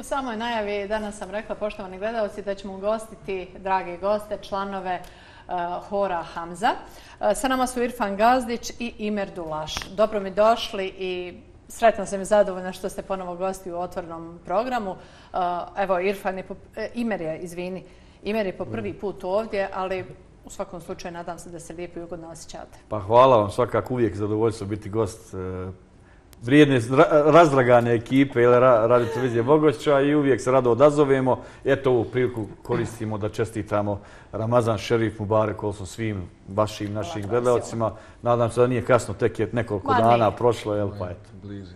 U samoj najavi danas sam rekla, poštovani gledalci, da ćemo ugostiti, dragi goste, članove uh, Hora Hamza. Uh, sa nama su Irfan Gazdić i Imer Dulaš. Dobro mi došli i sretno sam i zadovoljna što ste ponovo gosti u otvornom programu. Uh, evo, Irfan je, po, Imer je, izvini, Imer je po prvi put ovdje, ali u svakom slučaju nadam se da se lijepo i ugodno osjećate. Pa hvala vam, svakako uvijek zadovoljstvo biti gost vrijedne razdragane ekipe ili radi televizije Bogoća i uvijek se rado odazovemo. Eto ovu priliku koristimo da čestitamo Ramazan Šerif Mubarek olsom svim vašim našim gledalcima. Nadam se da nije kasno, tek je nekoliko dana prošlo, jel pa eto. Blizu.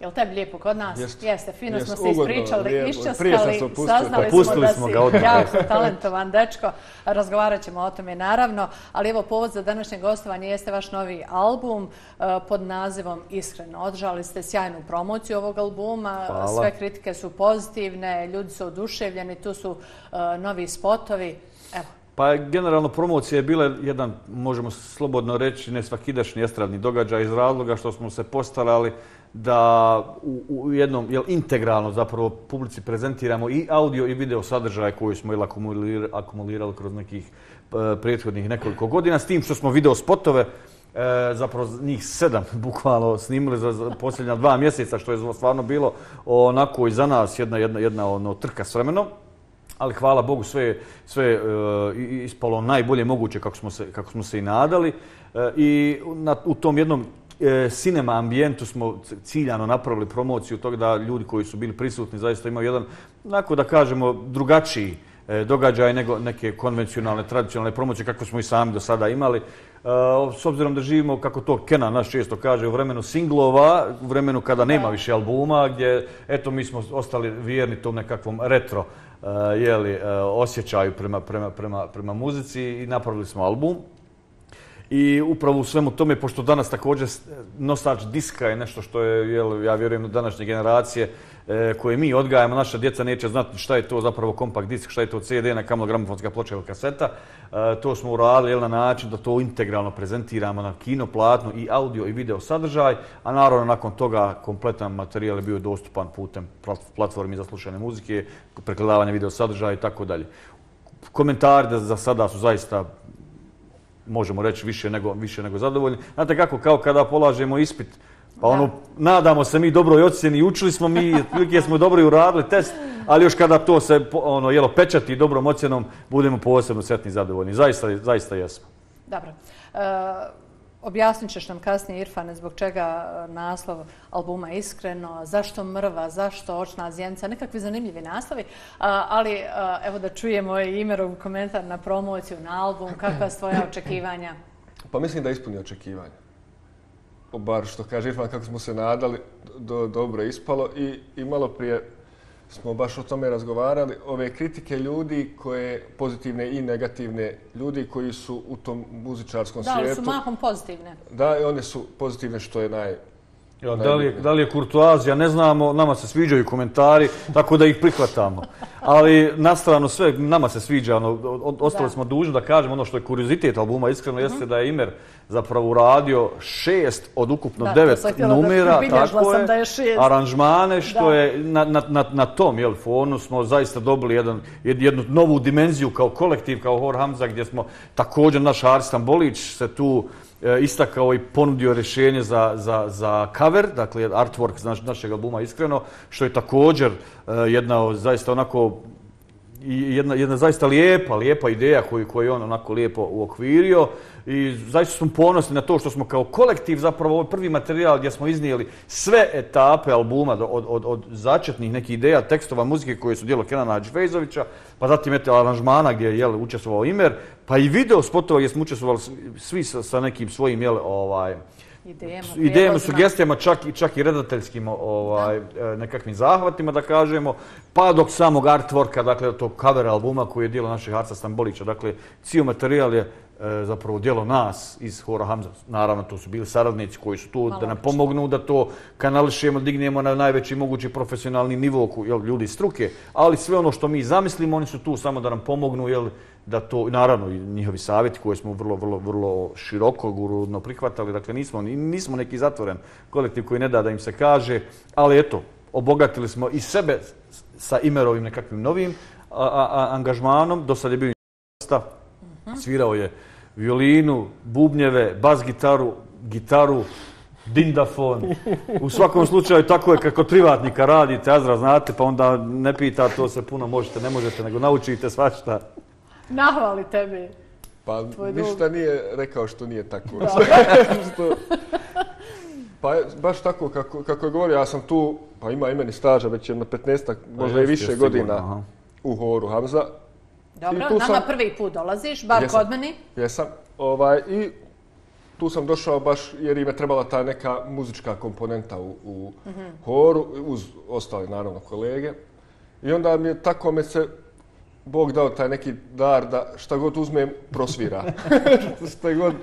Jel tebi lijepo kod nas? Jest. Jeste, fino jest, smo se ispričali, iščaskali, saznali smo da si jako talentovan dečko. Razgovarat ćemo o tome naravno, ali evo povod za današnje gostovanje jeste vaš novi album uh, pod nazivom Iskreno. Odžali ste sjajnu promociju ovog albuma, Hvala. sve kritike su pozitivne, ljudi su oduševljeni, tu su uh, novi spotovi. Evo. Pa generalno promocija je bila jedan, možemo slobodno reći, nesvakidašnji estradni događaj iz razloga što smo se postarali da u, u jednom jel, integralno zapravo publici prezentiramo i audio i video sadržaje koji smo jel, akumulirali, akumulirali kroz nekih e, prethodnih nekoliko godina, s tim što smo video spotove, e, zapravo njih sedam bukvalno snimili za, za posljednja dva mjeseca, što je stvarno bilo onako i za nas jedna, jedna, jedna ono, trka s vremenom. Ali hvala Bogu sve sve e, ispalo najbolje moguće kako smo se, kako smo se i nadali. E, I na, u tom jednom e, cinema ambijentu smo ciljano napravili promociju tog da ljudi koji su bili prisutni zaista imaju jedan, onako da kažemo, drugačiji e, događaj nego neke konvencionalne, tradicionalne promocije kako smo i sami do sada imali. E, s obzirom da živimo, kako to Kenan naš često kaže, u vremenu singlova, u vremenu kada nema više albuma, gdje eto mi smo ostali vjerni tom nekakvom retro uh, jeli, uh, osjećaju prema, prema, prema, prema muzici i napravili smo album. I upravo u svemu tome, pošto danas također nosač diska je nešto što je, jel, ja vjerujem, današnje generacije e, koje mi odgajamo, naša djeca neće znati šta je to zapravo kompakt disk, šta je to CD, na kamlo gramofonska ploča ili kaseta. E, to smo uradili jel, na način da to integralno prezentiramo na kino, platnu i audio i video sadržaj, a naravno nakon toga kompletan materijal je bio dostupan putem platformi za slušanje muzike, prekladavanje video sadržaja i tako dalje. Komentari za sada su zaista možemo reći više nego, više nego zadovoljni. Znate kako, kao kada polažemo ispit, pa ono, nadamo se mi dobroj ocjeni, učili smo mi, otprilike smo dobro i uradili test, ali još kada to se ono, jelo, pečati dobrom ocjenom, budemo posebno sretni i zadovoljni. Zaista, zaista jesmo. Dobro. Uh, Objasnit ćeš nam kasnije, Irfane, zbog čega e, naslov albuma Iskreno, zašto mrva, zašto očna zjenca, nekakvi zanimljivi naslovi, ali e, evo da čujemo i Imerov komentar na promociju, na album, kakva su tvoja očekivanja? Pa mislim da ispuni očekivanja. Bar što kaže Irfan, kako smo se nadali, do, dobro ispalo i, i malo prije smo baš o tome razgovarali, ove kritike ljudi koje pozitivne i negativne, ljudi koji su u tom muzičarskom da, svijetu. Da, su mahom pozitivne. Da, i one su pozitivne što je naj... Ja, da, li je, da li je kurtuazija, ne znamo, nama se sviđaju komentari, tako da ih prihvatamo. Ali na stranu sve, nama se sviđa, ono, ostali smo dužni da kažemo ono što je kuriozitet albuma, iskreno jeste mhm. da je Imer zapravo uradio šest od ukupno da, devet numera, tako je, da je šest. aranžmane, što da. je na, na, na, na tom jel, fonu smo zaista dobili jedan, jednu novu dimenziju kao kolektiv, kao Hor Hamza, gdje smo također naš Arstan Bolić se tu E, istakao i ponudio rješenje za, za, za cover, dakle artwork naš, našeg albuma Iskreno, što je također e, jedna jedna zaista onako jedna, jedna zaista lijepa, lijepa ideja koju, koju je on onako lijepo uokvirio. I zaista smo ponosni na to što smo kao kolektiv zapravo ovaj prvi materijal gdje smo iznijeli sve etape albuma od, od, od začetnih nekih ideja, tekstova, muzike koje su dijelo Kenana Hadžfejzovića, pa zatim eto aranžmana gdje je jel, učestvovao Imer, pa i video spotova gdje smo učestvovali svi sa, sa nekim svojim jel, ovaj, idejama, idejama sugestijama, čak i, čak i redateljskim ovaj, e, nekakvim zahvatima, da kažemo, pa dok samog artworka, dakle, tog cover albuma koji je dijelo naših Arca Stambolića. Dakle, cijel materijal je zapravo dijelo nas iz Hora Hamza. Naravno, to su bili saradnici koji su tu Malo da nam pomognu da to kanališemo, dignemo na najveći mogući profesionalni nivo jel, ljudi struke, ali sve ono što mi zamislimo, oni su tu samo da nam pomognu, jel, da to, naravno, i njihovi savjeti koje smo vrlo, vrlo, vrlo široko, gurudno prihvatali, dakle, nismo, nismo neki zatvoren kolektiv koji ne da da im se kaže, ali eto, obogatili smo i sebe sa Imerovim nekakvim novim angažmanom. Do sad je bio stav, svirao je violinu, bubnjeve, bas gitaru, gitaru, dindafon. U svakom slučaju tako je kako privatnika radite, Azra znate, pa onda ne pita to se puno možete, ne možete, nego naučite svašta. Nahvali tebi. Pa ništa nije rekao što nije tako. što, pa baš tako kako, kako je govorio, ja sam tu, pa ima imeni staža već na 15 možda i više godina u horu Hamza. Dobro, nama sam, prvi put dolaziš, bar jesam, kod meni. Jesam. Ovaj, I tu sam došao baš jer im je trebala ta neka muzička komponenta u, u mm -hmm. horu, uz ostali naravno kolege. I onda mi je tako me se Bog dao taj neki dar da šta god uzmem prosvira. šta god.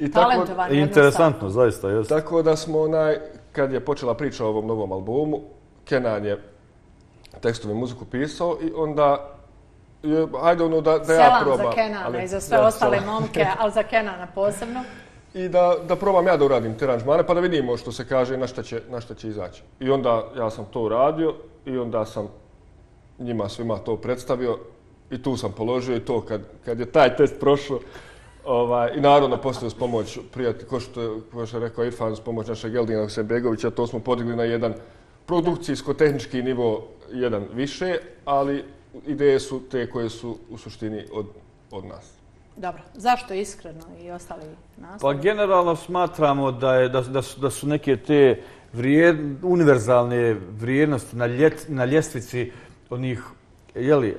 I tako, Interesantno, zaista. Jest. Tako da smo onaj, kad je počela priča o ovom novom albumu, Kenan je tekstove muziku pisao i onda je, hajde ono da, da ja probam. Selam za Kenana i za sve da, ostale selam. momke, ali za Kenana posebno. I da, da probam ja da uradim te aranžmane, pa da vidimo što se kaže na šta će, na šta će izaći. I onda ja sam to uradio i onda sam njima svima to predstavio i tu sam položio i to kad, kad je taj test prošao. Ovaj, I naravno, postoje s pomoć prijatelja, ko što, ko što je rekao Irfan, s pomoć našeg Eldina Sebegovića, to smo podigli na jedan produkcijsko-tehnički nivo, jedan više, ali ideje su te koje su u suštini od, od nas. Dobro, zašto iskreno i ostali nas? Pa generalno smatramo da, je, da, da, su, da su neke te vrijed, univerzalne vrijednosti na, ljet, na ljestvici onih jeli, e,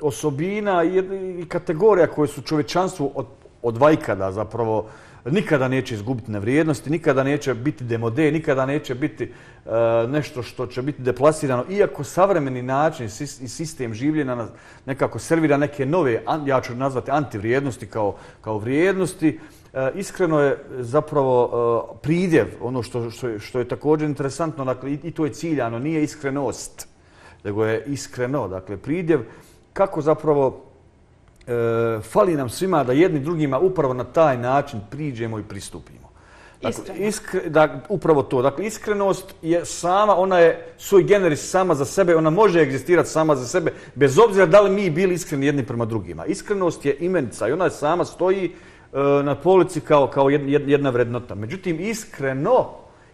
osobina i kategorija koje su čovečanstvu od, od vajkada zapravo nikada neće izgubiti na vrijednosti, nikada neće biti demode, nikada neće biti e, nešto što će biti deplasirano. Iako savremeni način i sistem življenja nekako servira neke nove, ja ću nazvati antivrijednosti kao, kao vrijednosti, e, iskreno je zapravo e, pridjev, ono što, što, je, što je također interesantno, dakle, i, i to je ciljano, nije iskrenost nego je iskreno, dakle, pridjev, kako zapravo e, fali nam svima da jedni drugima upravo na taj način priđemo i pristupimo. Dakle, iskre, da, upravo to. Dakle, iskrenost je sama, ona je svoj generis sama za sebe, ona može egzistirati sama za sebe, bez obzira da li mi bili iskreni jedni prema drugima. Iskrenost je imenica i ona sama stoji e, na polici kao, kao jedna, jedna vrednota. Međutim, iskreno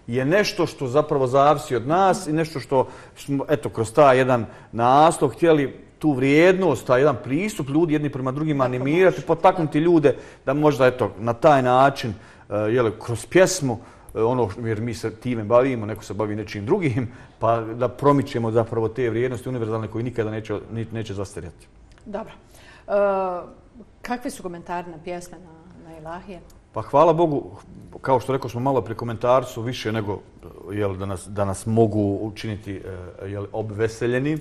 je nešto što zapravo zavisi od nas i nešto što smo, eto, kroz ta jedan naslov htjeli tu vrijednost, taj jedan pristup ljudi jedni prema drugima animirati, potaknuti ljude da možda, eto, na taj način, uh, jele, kroz pjesmu, uh, ono, jer mi se time bavimo, neko se bavi nečim drugim, pa da promičemo zapravo te vrijednosti univerzalne koje nikada neće, neće zastarjati. Dobro. Uh, kakvi su komentari na pjesme na, na Ilahije? Pa hvala Bogu, kao što rekao smo malo pri komentaru su više nego jel, da, nas, da nas mogu učiniti e, jel, obveseljenim.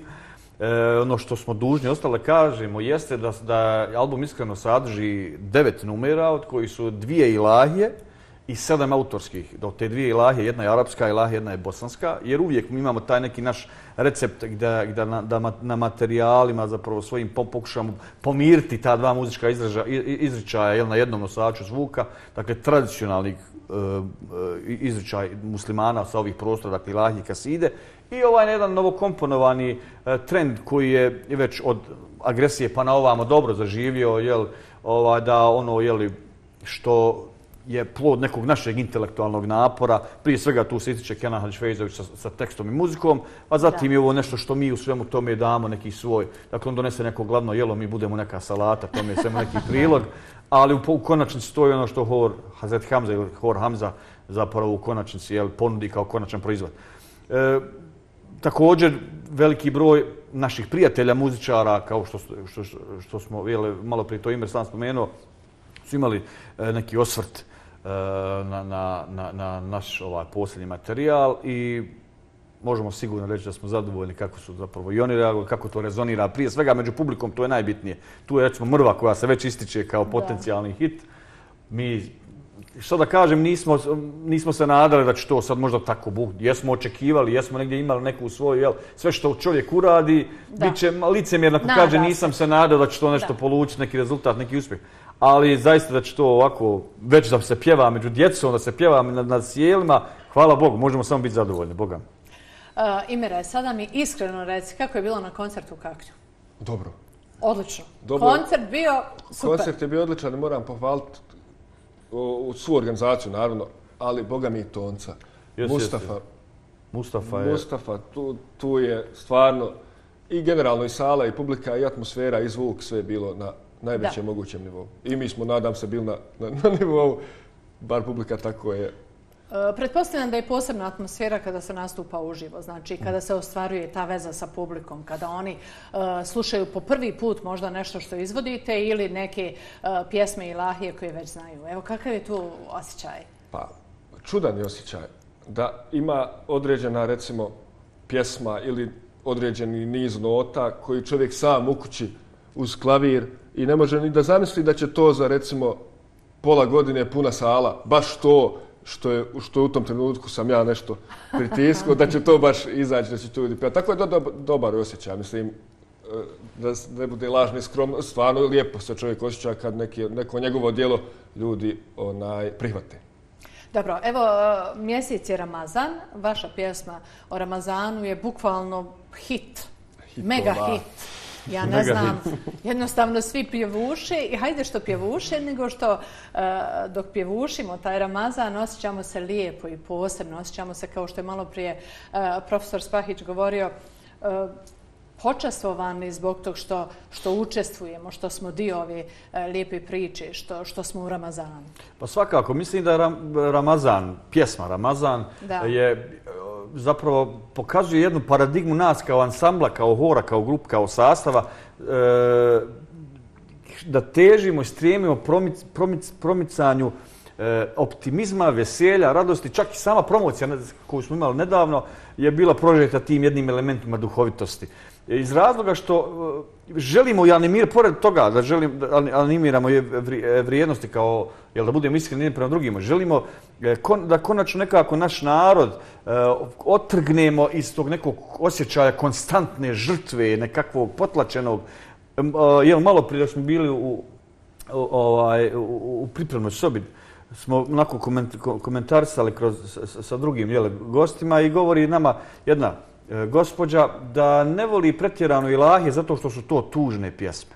E, ono što smo dužni ostale kažemo jeste da, da album iskreno sadrži devet numera, od koji su dvije ilahije i sedam autorskih. Do te dvije ilahije, jedna je arapska ilahija, jedna je bosanska, jer uvijek mi imamo taj neki naš recept gdje, gdje na, da na materijalima zapravo svojim pokušamo pomiriti ta dva muzička izraža, izričaja jel, na jednom nosaču zvuka. Dakle, tradicionalnih e, e, izričaj muslimana sa ovih prostora, dakle, ilahije kaside. I ovaj jedan novokomponovani e, trend koji je već od agresije pa na ovamo dobro zaživio, jel, ovaj, da ono, jel, što je plod nekog našeg intelektualnog napora. Prije svega tu se ističe Kenan Hališvejzović sa, sa tekstom i muzikom, a zatim da. je ovo nešto što mi u svemu tome damo, neki svoj. Dakle, on donese neko gladno jelo, mi budemo neka salata, tome je svemu neki prilog. Ali u, u konačnici stoji ono što Hor Hazret Hamza ili Hor Hamza zapravo u konačnici jel, ponudi kao konačan proizvod. E, također, veliki broj naših prijatelja, muzičara, kao što, što, što, smo jel, malo prije to ime sam spomenuo, su imali e, neki osvrt na, na, na, na naš ovaj posljednji materijal i možemo sigurno reći da smo zadovoljni kako su zapravo i oni reagovali, kako to rezonira. Prije svega među publikom to je najbitnije. Tu je recimo Mrva koja se već ističe kao potencijalni hit. Mi, što da kažem, nismo, nismo se nadali da će to sad možda tako biti. Jesmo očekivali, jesmo negdje imali neku svoju, jel, sve što čovjek uradi, da. bit će licemjerno ako kaže nisam se nadao da će to nešto da. polučiti, neki rezultat, neki uspjeh ali zaista da će to ovako, već da se pjeva među djecom, da se pjeva na, na sjelima, hvala Bogu, možemo samo biti zadovoljni, Boga. Imire, sada mi iskreno reci kako je bilo na koncertu u Kaknju? Dobro. Odlično. Dobro. Koncert bio super. Koncert je bio odličan, moram pohvaliti u svu organizaciju, naravno, ali Boga mi tonca. Jes, Mustafa. Mustafa je... Mustafa, tu, tu je stvarno i generalno i sala i publika i atmosfera i zvuk, sve je bilo na najvećem mogućem nivou. I mi smo, nadam se, bili na, na, na nivou, bar publika tako je E, pretpostavljam da je posebna atmosfera kada se nastupa uživo, znači kada se ostvaruje ta veza sa publikom, kada oni uh, slušaju po prvi put možda nešto što izvodite ili neke uh, pjesme i lahije koje već znaju. Evo, kakav je tu osjećaj? Pa, čudan je osjećaj da ima određena, recimo, pjesma ili određeni niz nota koji čovjek sam u kući uz klavir i ne može ni da zamisli da će to za, recimo, pola godine puna sala, baš to što je, što u tom trenutku sam ja nešto pritiskao, da će to baš izaći, da će to ljudi pjeti. Tako je to do, dobar osjećaj, mislim, e, da ne bude lažni skrom, stvarno lijepo se čovjek osjeća kad neki, neko njegovo dijelo ljudi onaj, prihvate. Dobro, evo, e, mjesec je Ramazan, vaša pjesma o Ramazanu je bukvalno hit, Hitova. mega hit. Ja ne znam, jednostavno svi pjevuše i hajde što pjevuše, nego što uh, dok pjevušimo taj Ramazan osjećamo se lijepo i posebno, osjećamo se kao što je malo prije uh, profesor Spahić govorio, uh, počastovani zbog tog što, što učestvujemo, što smo dio ove lijepe priče, što, što smo u Ramazanu. Pa svakako, mislim da je Ramazan, pjesma Ramazan, da. je zapravo pokazuje jednu paradigmu nas kao ansambla, kao hora, kao grup, kao sastava, e, da težimo i strijemimo promic, promic, promicanju E, optimizma, veselja, radosti, čak i sama promocija koju smo imali nedavno je bila prožeta tim jednim elementima duhovitosti. E, iz razloga što e, želimo i animir, pored toga da želim da animiramo je vrijednosti kao, jel da budemo iskreni prema drugima, želimo da konačno nekako naš narod otrgnemo iz tog nekog osjećaja konstantne žrtve, nekakvog potlačenog. Jel, malo prije da smo bili u, ovaj, u, u pripremnoj sobi, smo onako komentarisali kroz, sa, sa drugim jel, gostima i govori nama jedna E, gospođa da ne voli pretjerano ilahije zato što su to tužne pjesme.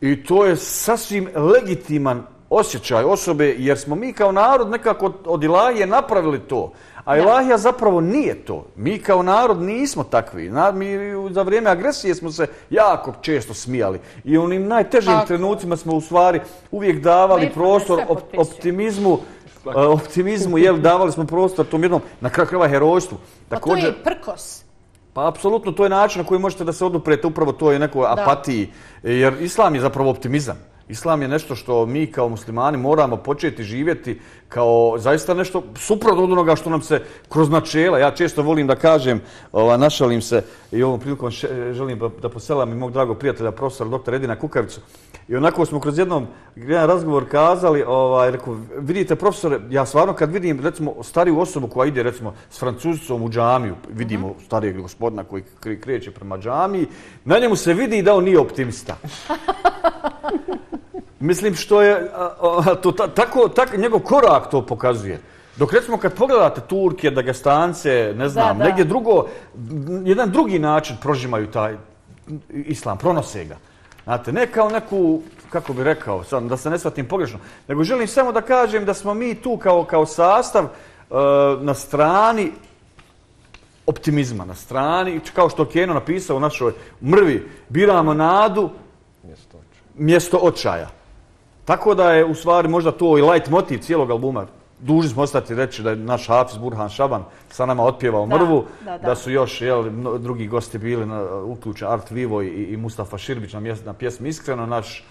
I to je sasvim legitiman osjećaj osobe jer smo mi kao narod nekako od ilahije napravili to. A ilahija zapravo nije to. Mi kao narod nismo takvi. Mi za vrijeme agresije smo se jako često smijali. I u onim najtežim Tako. trenucima smo u stvari uvijek davali prostor optimizmu optimizmu, jel, davali smo prostor tom jednom, na kraju krava, herojstvu. Također, pa to je prkos. Pa apsolutno, to je način na koji možete da se oduprete upravo to je nekoj apatiji. Jer islam je zapravo optimizam. Islam je nešto što mi kao muslimani moramo početi živjeti kao zaista nešto suprotno od onoga što nam se kroz načela. Ja često volim da kažem, ova, našalim se i ovom prilikom želim da poselam i mog dragog prijatelja, profesora dr. Edina Kukavicu. I onako smo kroz jednom jedan razgovor kazali, ovaj, rekao, vidite profesore, ja stvarno kad vidim recimo stariju osobu koja ide recimo s francuzicom u džamiju, vidimo uh mhm. -huh. starijeg gospodina koji kreće prema džamiji, na njemu se vidi da on nije optimista. Mislim što je, to, tako, tako, njegov korak to pokazuje. Dok recimo kad pogledate Turke, Dagestance, ne znam, da, negdje drugo, jedan drugi način prožimaju taj islam, pronose ga. Znate, ne kao neku, kako bi rekao, sad, da se ne shvatim pogrešno, nego želim samo da kažem da smo mi tu kao, kao sastav uh, na strani optimizma, na strani, kao što Keno napisao u našoj mrvi, biramo nadu mjesto očaja. Tako da je u stvari možda to i light motiv cijelog albuma. Duži smo ostati reći da je naš Hafiz Burhan Šaban sa nama otpjevao mrvu, da, da, da. su još jel, drugi gosti bili na uključen Art Vivo i, i Mustafa Širbić na, mjes, na pjesmi Iskreno. Naš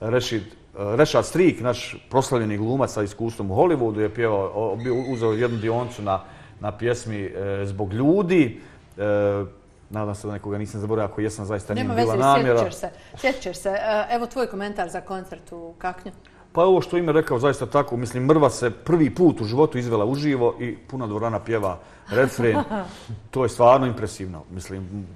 Rešid, Rešad Strik, naš proslavljeni glumac sa iskustvom u Hollywoodu je pjevao, uzeo jednu dioncu na, na pjesmi e, Zbog ljudi. E, Nadam se da nekoga nisam zaboravio, ako jesam zaista nije bila namjera. Nema veze, sjetit ćeš se. E, evo tvoj komentar za koncert u Kaknju. Pa ovo što ime rekao, zaista tako. Mislim, Mrva se prvi put u životu izvela uživo i puna dvorana pjeva refren. To je stvarno impresivno. Mislim,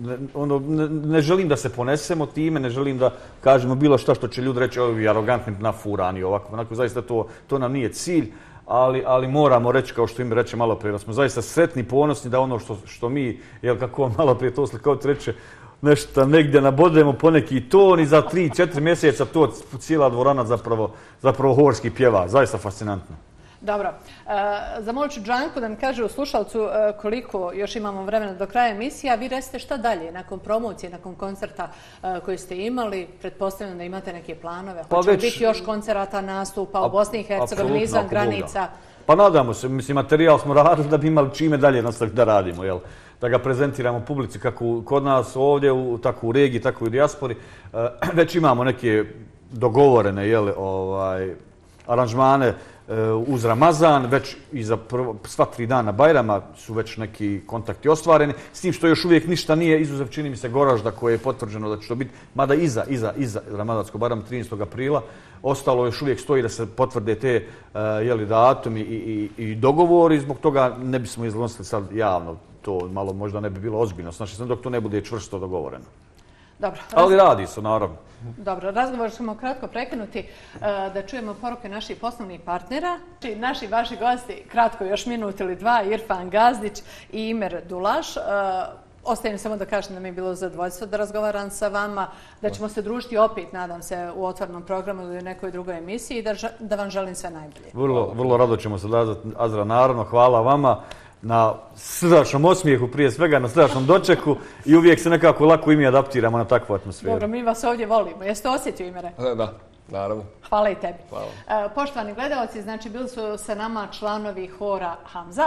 ne, ono, ne, ne želim da se ponesemo time, ne želim da kažemo bilo što što će ljudi reći ovi arogantni na furani ovako. Onako, zaista to, to nam nije cilj ali, ali moramo reći, kao što im reče malo prije, da smo zaista sretni i ponosni da ono što, što mi, jel kako malo prije to slikovati reče, nešto negdje nabodemo poneki ton i za tri, četiri mjeseca to cijela dvorana zapravo, zapravo horski pjeva. Zaista fascinantno. Dobro. E, zamolit ću Džanku da mi kaže u slušalcu e, koliko još imamo vremena do kraja emisije, a vi resite šta dalje nakon promocije, nakon koncerta e, koji ste imali, pretpostavljam da imate neke planove. Pa Hoće već, biti još koncerata, nastupa u Bosni i Hercegovini, izvan granica? Pa nadamo se, mislim, materijal smo radili da bi imali čime dalje nastaviti da radimo, jel? da ga prezentiramo publici kako kod nas ovdje, u, tako u regiji, tako i u dijaspori. Već imamo neke dogovorene jel, ovaj, aranžmane Eh, uz Ramazan, već i za prvo, sva tri dana Bajrama su već neki kontakti ostvareni, s tim što još uvijek ništa nije, izuzev čini mi se Goražda koje je potvrđeno da će to biti, mada iza, iza, iza Ramazanskog Bajram 13. aprila, ostalo još uvijek stoji da se potvrde te uh, jeli, datumi i, i, i dogovori, zbog toga ne bismo iznosili sad javno, to malo možda ne bi bilo ozbiljno, znači dok to ne bude čvrsto dogovoreno. Dobro. Ali radi se, naravno. Dobro, razgovor ćemo kratko prekinuti e, da čujemo poruke naših poslovnih partnera. Znači, naši vaši gosti, kratko još minut ili dva, Irfan Gazdić i Imer Dulaš. E, ostajem samo da kažem da mi je bilo zadovoljstvo da razgovaram sa vama, da ćemo se družiti opet, nadam se, u otvornom programu ili nekoj drugoj emisiji i da, da vam želim sve najbolje. Vrlo, vrlo rado ćemo se da Azra, naravno. Hvala vama na srdačnom osmijehu prije svega, na srdačnom dočeku i uvijek se nekako lako i mi adaptiramo na takvu atmosferu. Dobro, mi vas ovdje volimo. Jeste osjetio imere? Da, da, naravno. Hvala i tebi. Hvala. E, poštovani gledalci, znači bili su sa nama članovi hora Hamza.